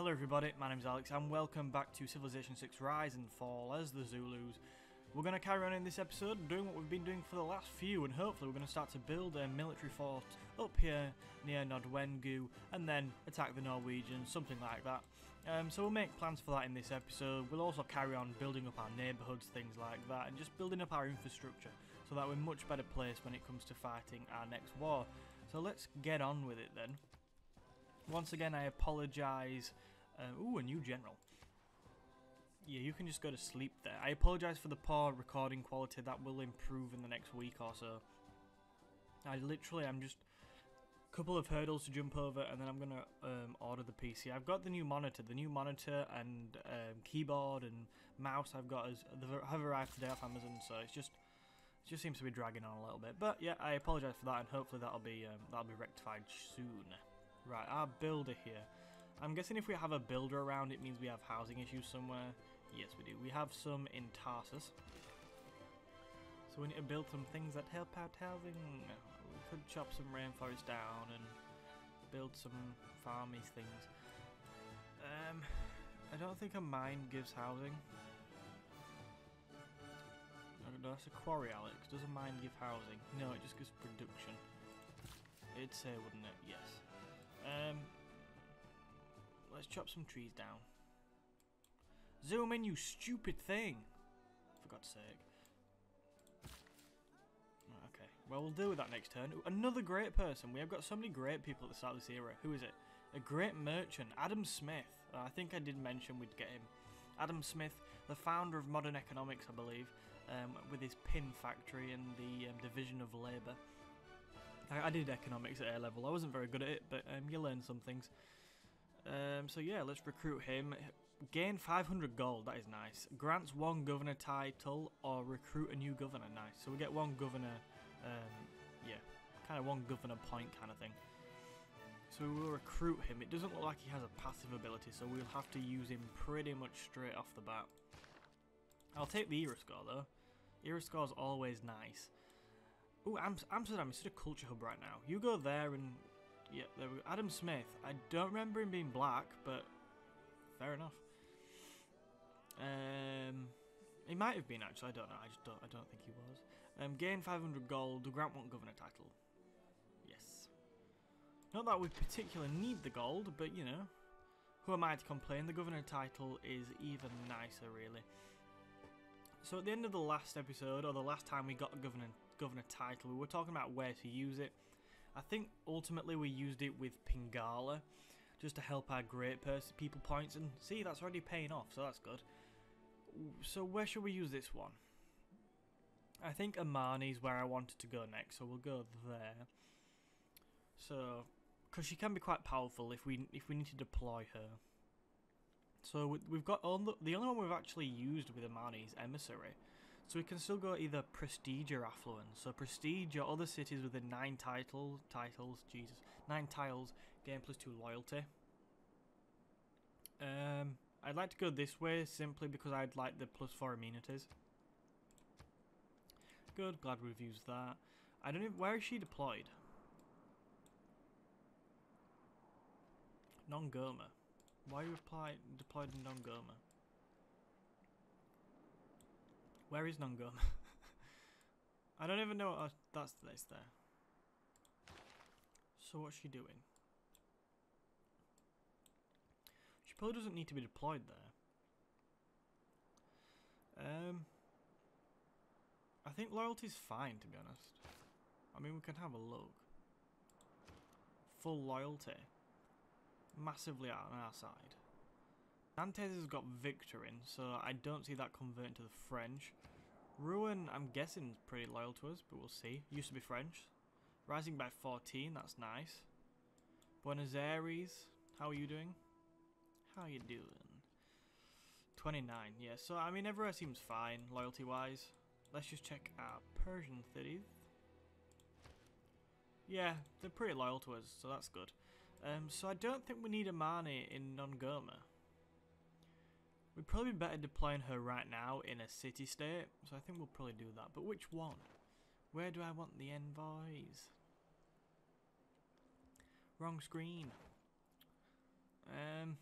Hello everybody, my name's Alex and welcome back to Civilization 6 Rise and Fall as the Zulus. We're going to carry on in this episode doing what we've been doing for the last few and hopefully we're going to start to build a military fort up here near Nodwengu and then attack the Norwegians, something like that. Um, so we'll make plans for that in this episode. We'll also carry on building up our neighbourhoods, things like that, and just building up our infrastructure so that we're much better placed when it comes to fighting our next war. So let's get on with it then. Once again, I apologise. Uh, ooh, a new general. Yeah, you can just go to sleep there. I apologise for the poor recording quality. That will improve in the next week or so. I literally, I'm just a couple of hurdles to jump over, and then I'm gonna um, order the PC. I've got the new monitor, the new monitor and um, keyboard and mouse. I've got as have arrived today off Amazon, so it's just it just seems to be dragging on a little bit. But yeah, I apologise for that, and hopefully that'll be um, that'll be rectified soon. Right, our builder here. I'm guessing if we have a builder around, it means we have housing issues somewhere. Yes, we do. We have some in Tarsus. So we need to build some things that help out housing. We could chop some rainforest down and build some farmy things. Um, I don't think a mine gives housing. No, that's a quarry, Alex. Does a mine give housing? No, it just gives production. It'd say, wouldn't it? Yes. Um, let's chop some trees down. Zoom in, you stupid thing! For God's sake. Okay, well we'll deal with that next turn. Another great person. We have got so many great people at the start of this era. Who is it? A great merchant, Adam Smith. I think I did mention we'd get him. Adam Smith, the founder of modern economics, I believe, um, with his pin factory and the um, division of labour. I, I, did economics at A level. I wasn't very good at it, but um, you learn some things. Um, so yeah, let's recruit him. Gain 500 gold, that is nice. Grants one governor title or recruit a new governor, nice. So we get one governor, um, yeah, kind of one governor point kind of thing. So we'll recruit him. It doesn't look like he has a passive ability, so we'll have to use him pretty much straight off the bat. I'll take the era score though. Era is always nice. Oh, Amsterdam is such a culture hub right now. You go there and... Yeah, there we go. Adam Smith. I don't remember him being black, but fair enough. Um, he might have been actually. I don't know. I just don't. I don't think he was. Um, gain 500 gold. The Grant one governor title. Yes. Not that we particularly need the gold, but you know, who am I to complain? The governor title is even nicer, really. So at the end of the last episode, or the last time we got a governor governor title, we were talking about where to use it. I think ultimately we used it with Pingala, just to help our great people points, and see, that's already paying off, so that's good. So where should we use this one? I think Amani is where I wanted to go next, so we'll go there. So, because she can be quite powerful if we if we need to deploy her. So we've got on the, the only one we've actually used with Amani is Emissary. So we can still go either Prestige or Affluence. So Prestige or other cities within 9 titles, titles, Jesus, 9 tiles, gain plus 2 loyalty. Um, I'd like to go this way simply because I'd like the plus 4 amenities. Good, glad we've used that. I don't know, where is she deployed? Nongoma. Why are you deployed in Nongoma? Where is Nongoma? I don't even know. What, that's this there. So what's she doing? She probably doesn't need to be deployed there. Um, I think loyalty's fine, to be honest. I mean, we can have a look. Full loyalty massively on our side. Nantes has got Victor in, so I don't see that converting to the French. Rouen, I'm guessing, is pretty loyal to us, but we'll see. Used to be French. Rising by 14, that's nice. Buenos Aires, how are you doing? How are you doing? 29, yeah, so I mean everywhere seems fine, loyalty-wise. Let's just check our Persian cities. Yeah, they're pretty loyal to us, so that's good. Um, so I don't think we need Amani in Nongoma. We'd probably be better deploying her right now in a city state, so I think we'll probably do that. But which one? Where do I want the envoys? Wrong screen. Um,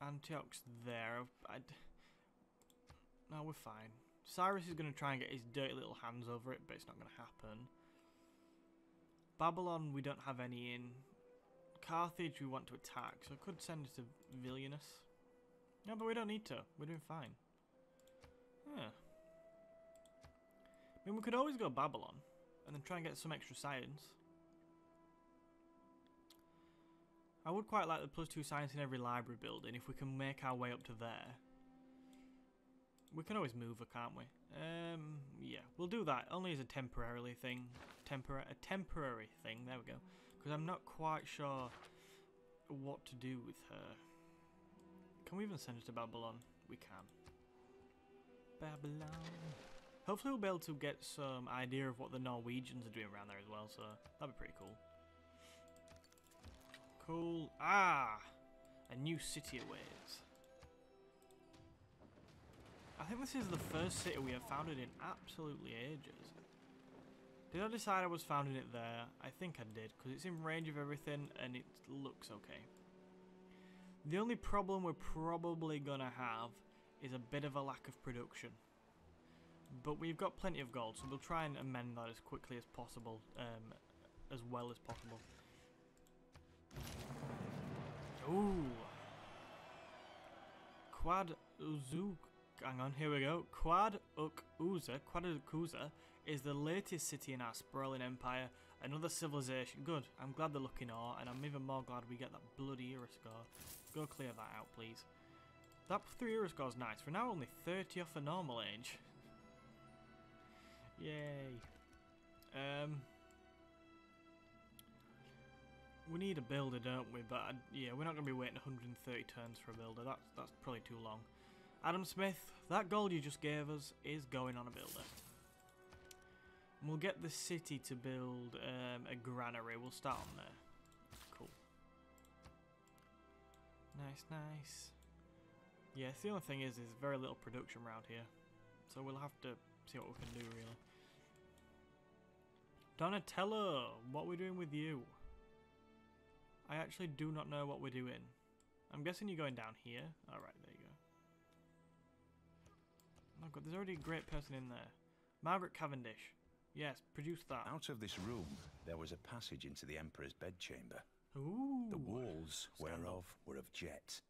Antioch's there. I'd, no, we're fine. Cyrus is going to try and get his dirty little hands over it, but it's not going to happen. Babylon, we don't have any in. Carthage, we want to attack, so I could send it to Vilnius. No, but we don't need to. We're doing fine. Yeah. I mean, we could always go Babylon, and then try and get some extra science. I would quite like the plus two science in every library building if we can make our way up to there. We can always move her, can't we? Um, yeah, we'll do that. Only as a temporarily thing. Tempora a temporary thing, there we go. Because I'm not quite sure what to do with her. Can we even send her to Babylon? We can. Babylon. Hopefully we'll be able to get some idea of what the Norwegians are doing around there as well, so that'd be pretty cool. Cool. Ah! A new city awaits. I think this is the first city we have founded in absolutely ages. Did I decide I was founding it there? I think I did, because it's in range of everything and it looks okay. The only problem we're probably going to have is a bit of a lack of production. But we've got plenty of gold, so we'll try and amend that as quickly as possible, um, as well as possible. Ooh. Quad Uzuk. Hang on, here we go. Quad Uk Uza, Quad Uza is the latest city in our sprawling empire. Another civilization. Good. I'm glad they're looking all, and I'm even more glad we get that bloody era score. Go clear that out, please. That 3 era is nice. We're now only 30 off a normal age. Yay. Um, we need a builder, don't we? But uh, yeah, we're not going to be waiting 130 turns for a builder. That's that's probably too long. Adam Smith, that gold you just gave us is going on a builder. We'll get the city to build um, a granary. We'll start on there. Cool. Nice, nice. Yes, the only thing is, there's very little production around here. So we'll have to see what we can do, really. Donatello, what are we doing with you? I actually do not know what we're doing. I'm guessing you're going down here. Alright, there you go. Oh god, there's already a great person in there. Margaret Cavendish. Yes, produce that. Out of this room, there was a passage into the Emperor's bedchamber. Ooh. The walls Scandal. whereof were of jet,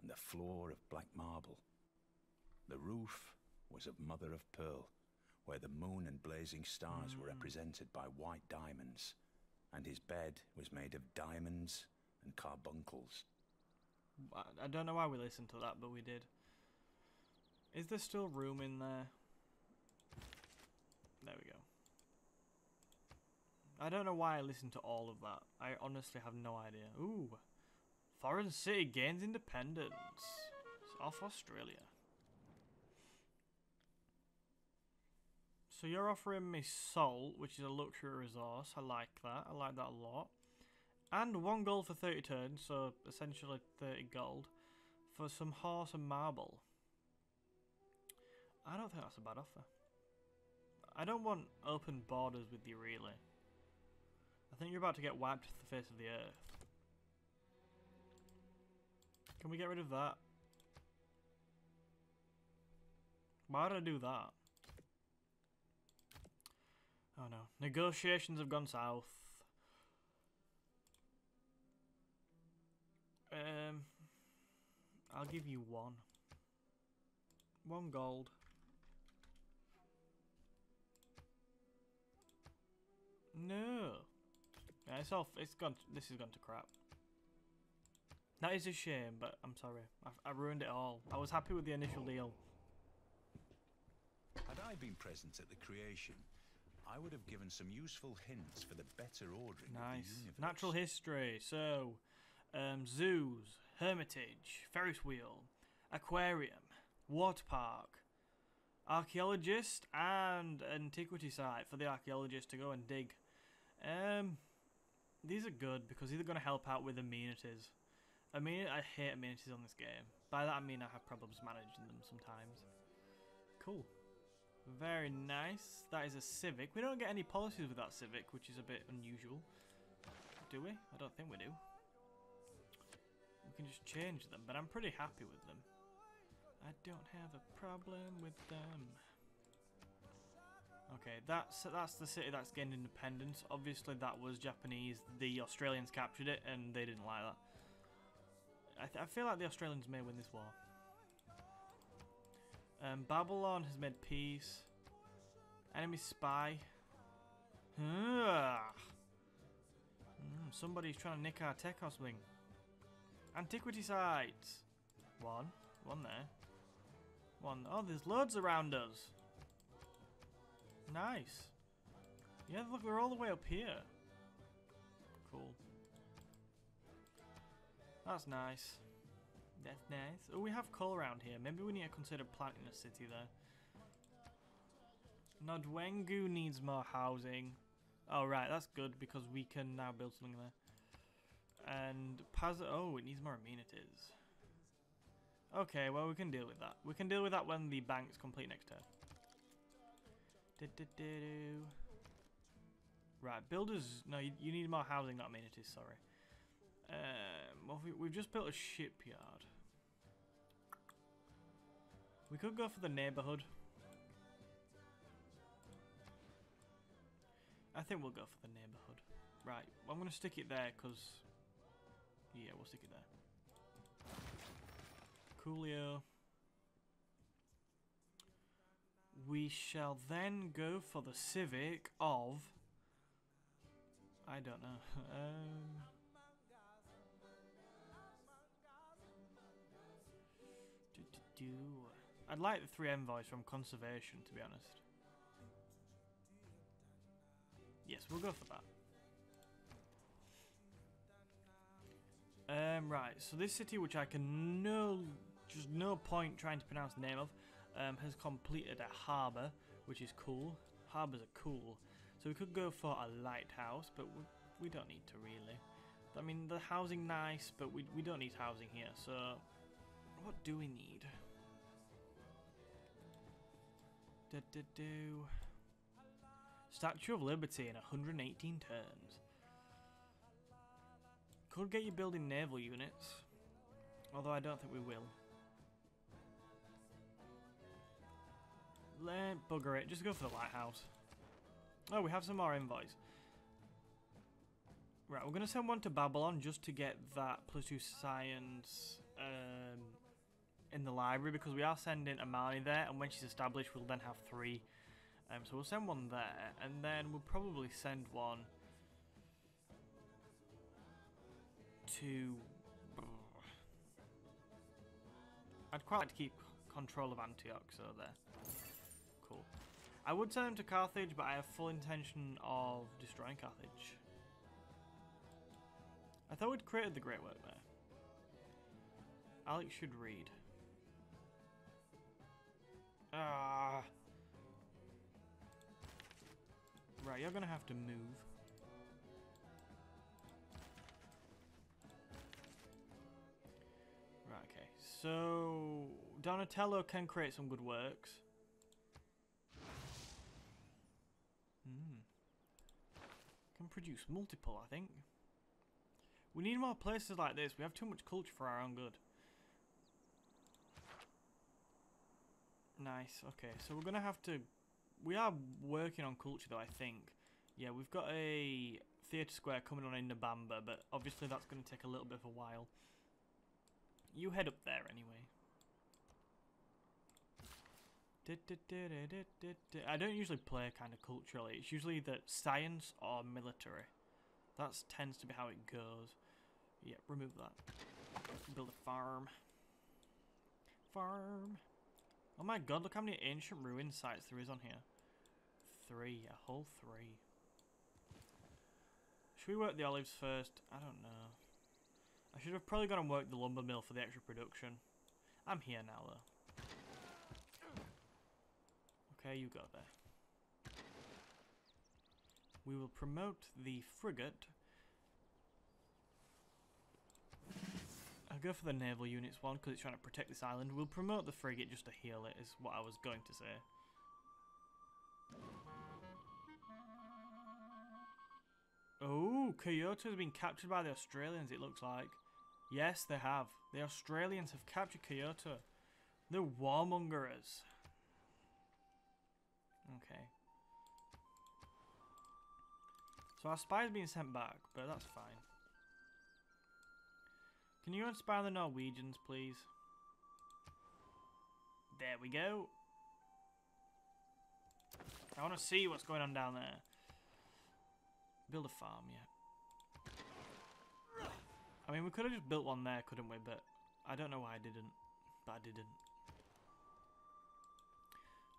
and the floor of black marble. The roof was of mother of pearl, where the moon and blazing stars were Mm. represented by white diamonds, and his bed was made of diamonds and carbuncles. I don't know why we listened to that, but we did. Is there still room in there? There we go. I don't know why I listened to all of that. I honestly have no idea. Ooh. Foreign city gains independence. It's off Australia. So you're offering me salt, which is a luxury resource. I like that. I like that a lot. And one gold for 30 turns, so essentially 30 gold. For some horse and marble. I don't think that's a bad offer. I don't want open borders with you, really. I think you're about to get wiped off the face of the earth. Can we get rid of that? Why did I do that? Oh no. Negotiations have gone south. Um, I'll give you one. One gold. No. Yeah, it's off. It's gone. This has gone to crap. That is a shame, but I'm sorry. I, I ruined it all. I was happy with the initial deal. Had I been present at the creation, I would have given some useful hints for the better ordering of Nice. the universe. Natural history. So, um, zoos, hermitage, Ferris wheel, aquarium, water park, archaeologist, and antiquity site for the archaeologist to go and dig. Um, these are good because these are going to help out with amenities. I mean, I hate amenities on this game. By that I mean I have problems managing them sometimes. Cool. Very nice. That is a civic. We don't get any policies with that civic, which is a bit unusual. Do we? I don't think we do. We can can just change them, but I'm pretty happy with them. I don't have a problem with them. Okay, that's that's the city that's gained independence. Obviously, that was Japanese. The Australians captured it, and they didn't like that. I, I feel like the Australians may win this war. Um, Babylon has made peace. Enemy spy. Mm, somebody's trying to nick our tech or something. Antiquity sites. One. One there. One. Oh, there's loads around us. Nice. Yeah, look, they're all the way up here. Cool. That's nice. That's nice. Oh, we have coal around here. Maybe we need to consider planting a city there. Nodwengu needs more housing. Oh, right, that's good because we can now build something there. And Paz... Oh, it needs more amenities. Okay, well, we can deal with that. We can deal with that when the bank's complete next turn. Right, builders... No, you, you, need more housing, not amenities, sorry. Um, well, we, we've just built a shipyard. We could go for the neighborhood. I think we'll go for the neighborhood. Right, I'm going to stick it there because... Yeah, we'll stick it there. Coolio. We shall then go for the civic of... I don't know. um... Do, do, do. I'd like the three envoys from conservation, to be honest. Yes, we'll go for that. Um, right, so this city, which I can no, just no point trying to pronounce the name of, um, has completed a harbour, which is cool. Harbours are cool. So we could go for a lighthouse, but we, we don't need to really. I mean, the housing nice, but we, we don't need housing here, so what do we need? Do, do, do. Statue of Liberty in 118 turns. Could get you building naval units, although I don't think we will. Let bugger it, just go for the lighthouse. Oh, we have some more envoys. Right, we're going to send one to Babylon just to get that plus two science um, in the library because we are sending Amani there and when she's established we'll then have three um, so we'll send one there, and then we'll probably send one to... I'd quite like to keep control of Antioch, so there. I would send him to Carthage, but I have full intention of destroying Carthage. I thought we'd created the Great Work there. Alex should read. Ah... Right, you're gonna have to move. Right, okay. So, Donatello can create some good works. Can produce multiple, I think. We need more places like this. We have too much culture for our own good. Nice. Okay, so we're going to have to we are working on culture though, I think. Yeah, we've got a theatre square coming on in Nobamba, but obviously that's going to take a little bit of a while. You head up there anyway. I don't usually play kind of culturally. It's usually that science or military. That tends to be how it goes. Yeah, remove that. Build a farm. Farm. Oh my god, look how many ancient ruin sites there is on here three, a whole three. Should we work the olives first? I don't know. I should have probably gone and worked the lumber mill for the extra production. I'm here now though. Okay, you go there. We will promote the frigate. I'll go for the naval units one because it's trying to protect this island. We'll promote the frigate just to heal it is what I was going to say. Oh, Kyoto has been captured by the Australians, it looks like. Yes, they have. The Australians have captured Kyoto. They're warmongers. Okay. So our spy's being sent back, but that's fine. Can you inspire the Norwegians, please? There we go. I want to see what's going on down there. Build a farm, yeah. I mean, we could have just built one there, couldn't we? But I don't know why I didn't. But I didn't.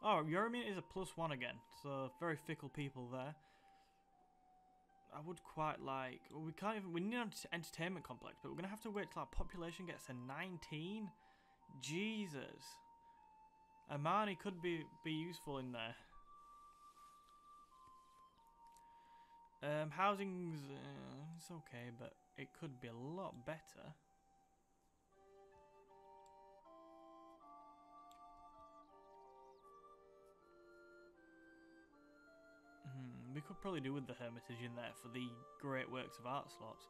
Oh, European is a plus one again. So, very fickle people there. I would quite like... Well, we can't even... We need an entertainment complex, but we're going to have to wait till our population gets to 19? Jesus. Amani could be, be useful in there. Um, housing's... Uh, it's okay, but it could be a lot better. We could probably do with the Hermitage in there for the great works of art slots.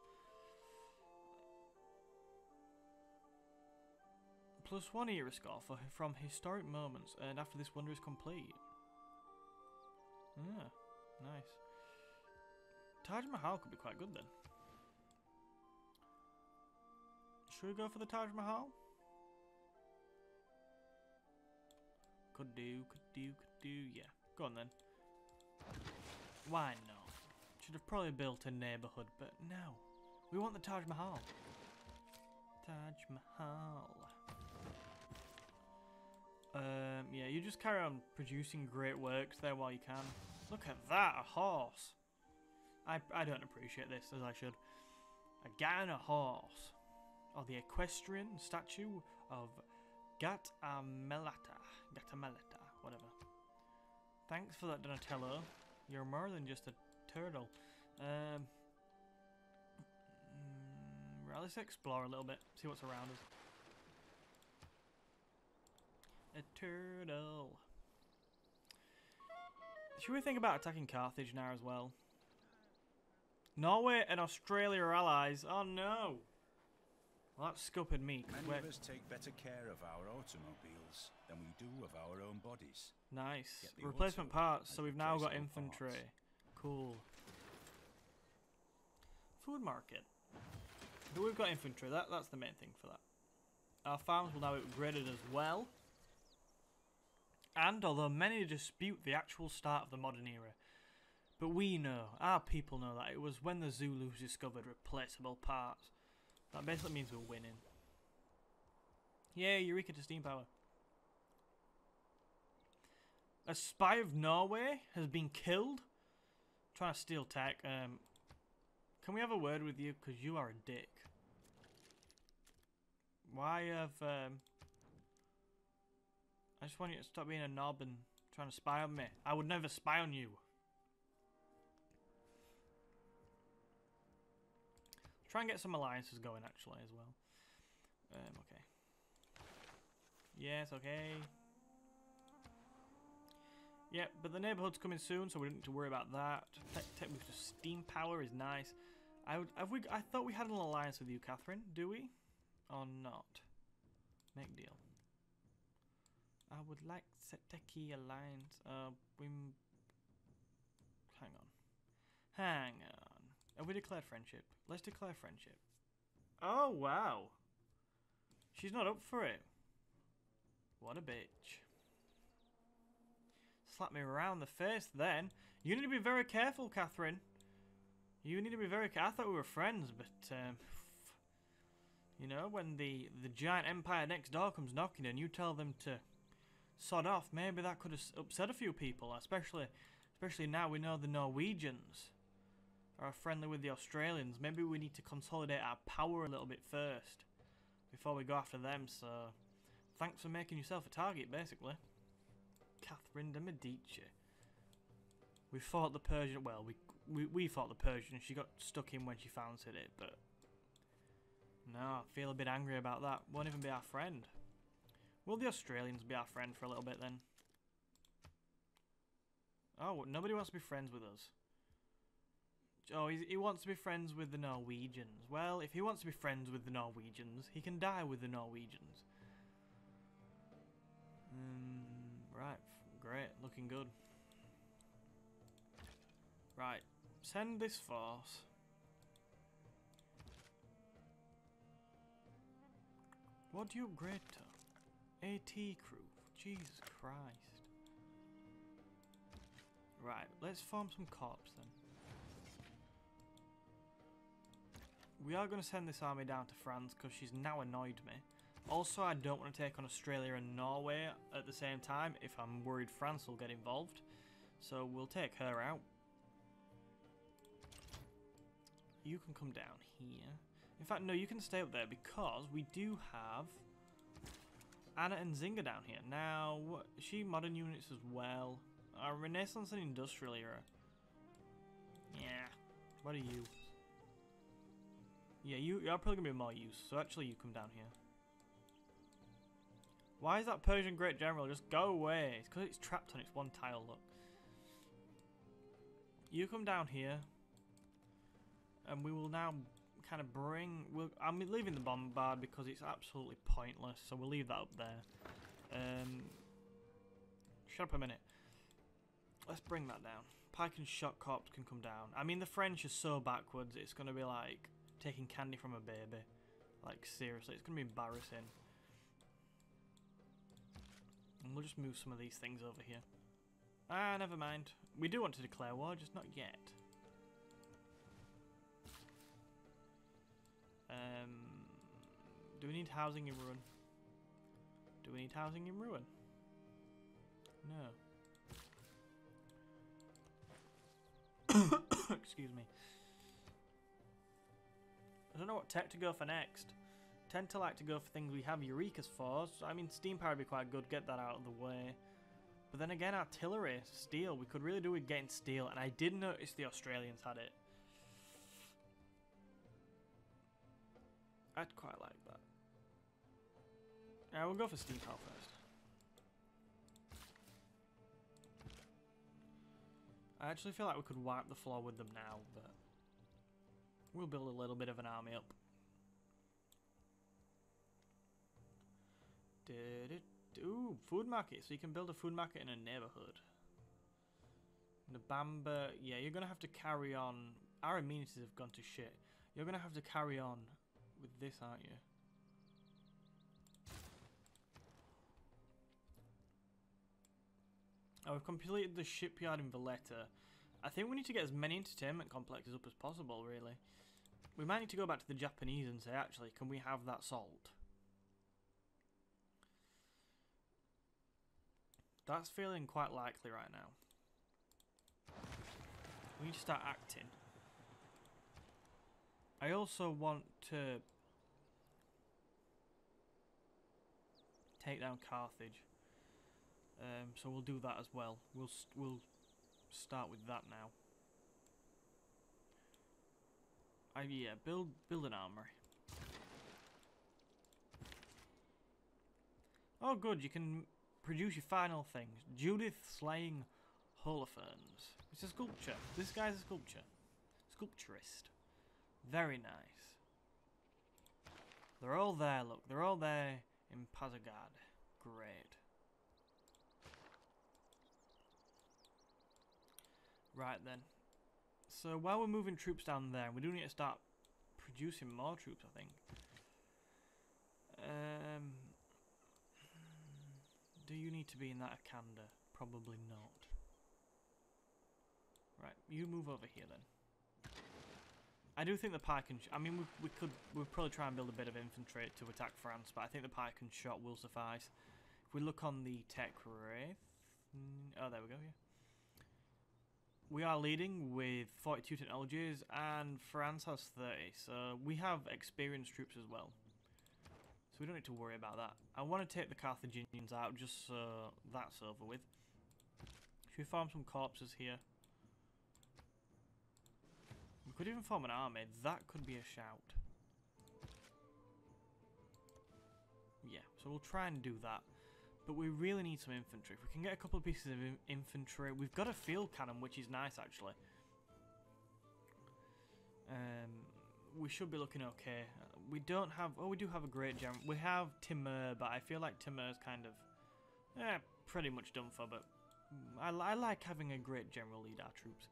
Plus one era score for, from historic moments and after this wonder is complete. Yeah, nice. Taj Mahal could be quite good then. Should we go for the Taj Mahal? Could do, could do, could do, yeah. Go on then. Why not? Should have probably built a neighbourhood, but no. We want the Taj Mahal. Taj Mahal. Um, yeah, you just carry on producing great works there while you can. Look at that, a horse. I, I don't appreciate this as I should. A guy and a horse. Or the equestrian statue of Gattamelata. Gattamelata, whatever. Thanks for that, Donatello. You're more than just a turtle. Um, mm, right, let's explore a little bit, see what's around us. A turtle. Should we think about attacking Carthage now as well? Norway and Australia are allies. Oh no! Well, that's scuppered me. Many of us take better care of our automobiles than we do of our own bodies. Nice. Replacement parts, so we've now got infantry. parts. Cool. Food market. But we've got infantry, that, that's the main thing for that. Our farms will now be upgraded as well. And although many dispute the actual start of the modern era, but we know, our people know that it was when the Zulus discovered replaceable parts. That basically means we're winning. Yay, Eureka to steam power. A spy of Norway has been killed? Trying to steal tech. Um, can we have a word with you? Because you are a dick. Why have... Um, I just want you to stop being a knob and trying to spy on me. I would never spy on you. Try and get some alliances going actually as well. Um, okay. Yes, okay. Yeah, but the neighbourhood's coming soon, so we don't need to worry about that. Tech, of steam power is nice. I would, have we? I thought we had an alliance with you, Catherine. Do we, or not? Make deal. I would like Seteki alliance. Uh, we. Hang on. Hang on. Have we declared friendship? Let's declare friendship. Oh wow. She's not up for it. What a bitch. Slap me around the face then. You need to be very careful, Catherine. You need to be very careful. I thought we were friends, but um, you know, when the the giant empire next door comes knocking and you tell them to sod off, maybe that could have upset a few people, especially especially now we know the Norwegians are friendly with the Australians. Maybe we need to consolidate our power a little bit first before we go after them. So, thanks for making yourself a target, basically. Catherine de Medici. We fought the Persian. Well, we we we fought the Persian. She got stuck in when she fancied it, but no, I feel a bit angry about that. Won't even be our friend. Will the Australians be our friend for a little bit then? Oh, nobody wants to be friends with us. Oh, he wants to be friends with the Norwegians. Well, if he wants to be friends with the Norwegians, he can die with the Norwegians. Um, right, great, looking good. Right, send this force. What do you upgrade to? AT crew. Jesus Christ. Right, let's form some corps then. We are going to send this army down to France because she's now annoyed me. Also, I don't want to take on Australia and Norway at the same time if I'm worried France will get involved. So we'll take her out. You can come down here. In fact, no, you can stay up there because we do have Ana Nzinga down here. Now, she modern units as well. Uh, Renaissance and Industrial era. Yeah. What are you? Yeah, you, you're probably going to be more use. So actually, you come down here. Why is that Persian Great General? Just go away. It's because it's trapped on its one tile, look. You come down here. And we will now kind of bring... We'll, I'm leaving the bombard because it's absolutely pointless. So we'll leave that up there. Um, shut up a minute. Let's bring that down. Pike and Shot Corps can come down. I mean, the French are so backwards. It's going to be like taking candy from a baby. Like, seriously. It's going to be embarrassing. And we'll just move some of these things over here. Ah, never mind. We do want to declare war, just not yet. Um, do we need housing in Rouen? Do we need housing in Rouen? No. Excuse me. I don't know what tech to go for next. Tend to like to go for things we have Eureka's for. So, I mean, steam power would be quite good. Get that out of the way. But then again, artillery, steel. We could really do with getting steel. And I did notice the Australians had it. I'd quite like that. Yeah, we'll go for steam power first. I actually feel like we could wipe the floor with them now, but we'll build a little bit of an army up. Ooh, food market. So you can build a food market in a neighborhood. Nobamba, yeah, you're gonna have to carry on. Our amenities have gone to shit. You're gonna have to carry on with this, aren't you? Oh, we've completed the shipyard in Valletta. I think we need to get as many entertainment complexes up as possible, really. We might need to go back to the Japanese and say, actually, can we have that salt? That's feeling quite likely right now. We need to start acting. I also want to take down Carthage. Um, so we'll do that as well. We'll we'll start with that now. I yeah, build build an armory. Oh, good. You can produce your final things. Judith slaying Holofernes. It's a sculpture. This guy's a sculpture. Sculpturist. Very nice. They're all there, look. They're all there in Pazagad. Great. Right then. So while we're moving troops down there, we do need to start producing more troops, I think. Um, do you need to be in that Ikanda? Probably not. Right, you move over here then. I do think the pike and I mean we we could we'd probably try and build a bit of infantry to attack France, but I think the pike shot will suffice. If we look on the tech wraith, oh there we go. Yeah, we are leading with 42 technologies, and France has 30. So we have experienced troops as well. So we don't need to worry about that. I want to take the Carthaginians out just so that's over with. Should we farm some corpses here? We could even form an army. That could be a shout. Yeah, so we'll try and do that. But we really need some infantry. If we can get a couple of pieces of infantry... We've got a field cannon, which is nice, actually. Um, we should be looking okay. We don't have. Oh, we do have a great general. We have Timur, but I feel like Timur's kind of, eh, pretty much done for. But I, I like having a great general lead our troops.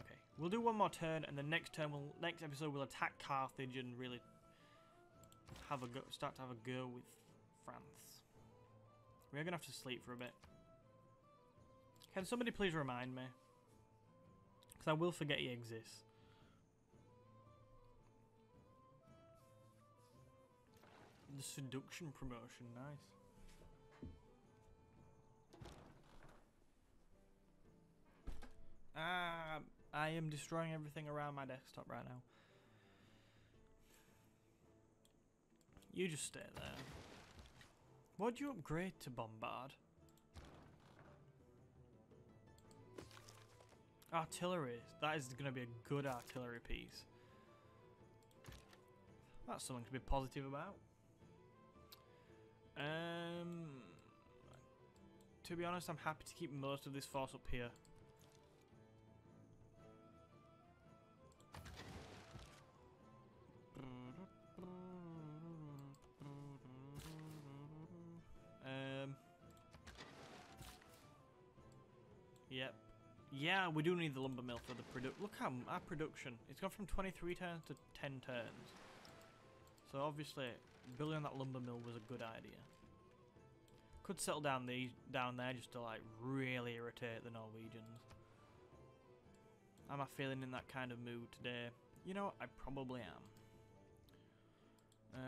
Okay, we'll do one more turn, and the next turn, we'll next episode, we'll attack Carthage and really have a go. Start to have a go with France. We are gonna have to sleep for a bit. Can somebody please remind me? Because I will forget he exists. The seduction promotion, nice. Ah, I am destroying everything around my desktop right now. You just stay there. What'd you upgrade to bombard? Artillery. That is going to be a good artillery piece. That's something to be positive about. Um, to be honest, I'm happy to keep most of this force up here. Yep. Yeah, we do need the lumber mill for the product. Look how our production. It's gone from 23 turns to 10 turns. So obviously, building that lumber mill was a good idea. Could settle down the down there just to like really irritate the Norwegians. Am I feeling in that kind of mood today? You know, I probably am.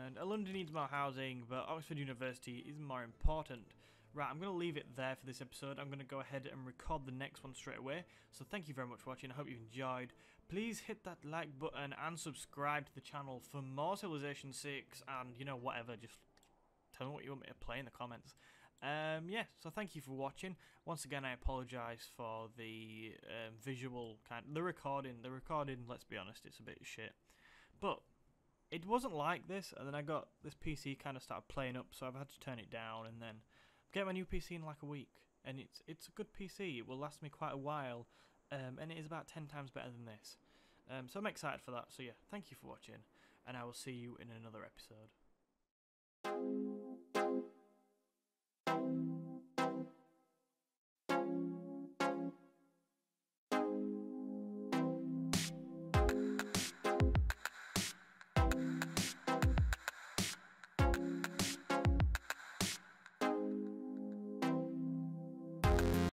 And uh, London needs more housing, but Oxford University is more important. Right, I'm going to leave it there for this episode. I'm going to go ahead and record the next one straight away. So thank you very much for watching. I hope you enjoyed. Please hit that like button and subscribe to the channel for more Civilization 6 and, you know, whatever. Just tell me what you want me to play in the comments. Um, yeah, so thank you for watching. Once again, I apologise for the um, visual kind the recording. The recording, let's be honest, it's a bit shit. But it wasn't like this, and then I got this PC kind of started playing up, so I've had to turn it down, and then get my new PC in like a week, and it's it's a good PC. It will last me quite a while, um, and it is about ten times better than this. Um, so I'm excited for that. So yeah, thank you for watching, and I will see you in another episode.